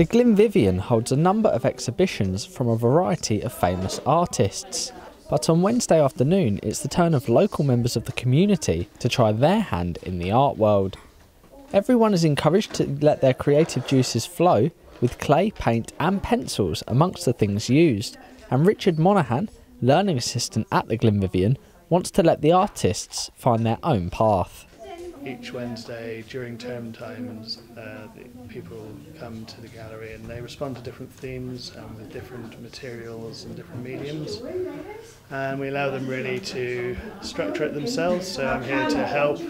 The Glynn Vivian holds a number of exhibitions from a variety of famous artists. But on Wednesday afternoon, it's the turn of local members of the community to try their hand in the art world. Everyone is encouraged to let their creative juices flow, with clay, paint, and pencils amongst the things used. And Richard Monaghan, learning assistant at the Glynn Vivian, wants to let the artists find their own path each Wednesday during term time, uh, people come to the gallery and they respond to different themes and with different materials and different mediums. And we allow them really to structure it themselves. So I'm here to help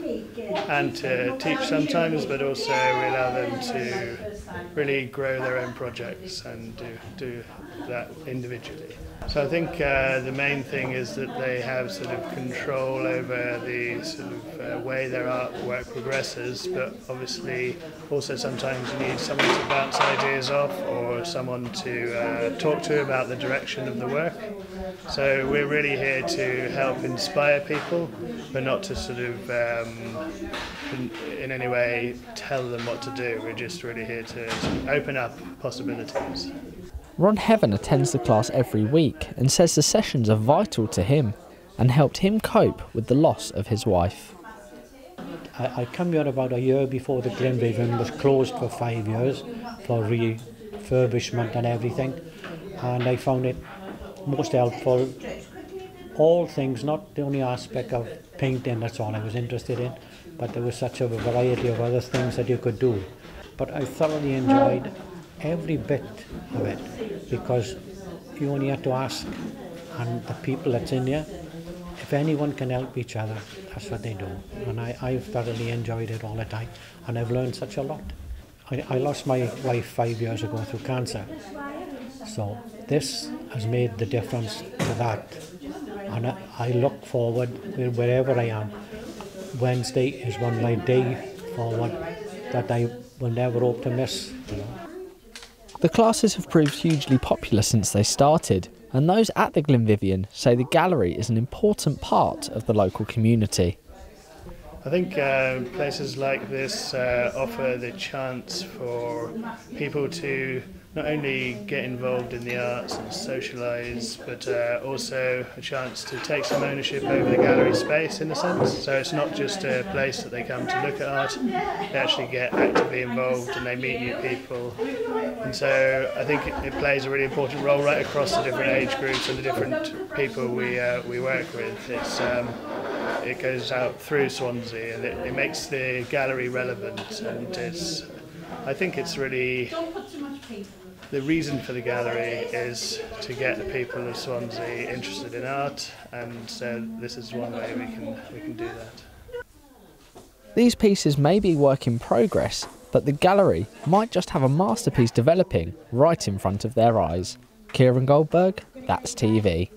and to teach sometimes, but also we allow them to really grow their own projects and do, do that individually. So I think uh, the main thing is that they have sort of control over the sort of uh, way their artwork progresses, but obviously also sometimes you need someone to bounce ideas off or someone to uh, talk to about the direction of the work. So we're really here to help inspire people, but not to sort of um, in, in any way tell them what to do. We're just really here to open up possibilities. Ron Heaven attends the class every week and says the sessions are vital to him and helped him cope with the loss of his wife. I, I come here about a year before the Glynn Vivian was closed for five years for refurbishment and everything. And I found it most helpful. All things not the only aspect of painting that's all I was interested in but there was such a variety of other things that you could do. But I thoroughly enjoyed every bit of it because you only have to ask and the people that's in here if anyone can help each other that's what they do. And I, I've thoroughly enjoyed it all the time and I've learned such a lot. I, I lost my wife five years ago through cancer. So this has made the difference to that. And I, I look forward wherever I am Wednesday is one of my day forward that I will never hope to miss. You know. The classes have proved hugely popular since they started, and those at the Glynn Vivian say the gallery is an important part of the local community. I think uh, places like this uh, offer the chance for people to not only get involved in the arts and socialise, but uh, also a chance to take some ownership over the gallery space in a sense. So it's not just a place that they come to look at art, they actually get actively involved and they meet new people. And so I think it, it plays a really important role right across the different age groups and the different people we, uh, we work with. It's, um, it goes out through Swansea and it, it makes the gallery relevant and it's I think it's really the reason for the gallery is to get the people of Swansea interested in art, and so this is one way we can we can do that. These pieces may be work in progress, but the gallery might just have a masterpiece developing right in front of their eyes. Kieran Goldberg, that's TV.